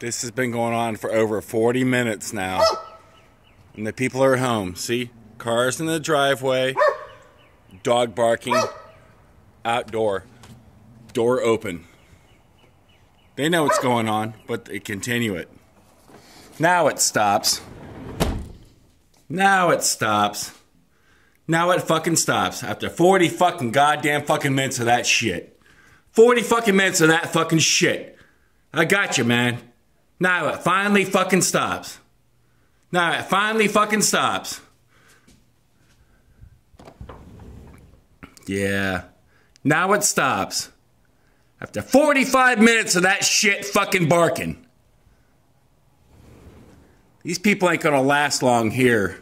This has been going on for over 40 minutes now. And the people are home. See? Cars in the driveway, dog barking, outdoor, door open. They know what's going on, but they continue it. Now it stops. Now it stops. Now it fucking stops after 40 fucking goddamn fucking minutes of that shit. 40 fucking minutes of that fucking shit. I got you, man. Now it finally fucking stops. Now it finally fucking stops. Yeah. Now it stops. After 45 minutes of that shit fucking barking. These people ain't gonna last long here.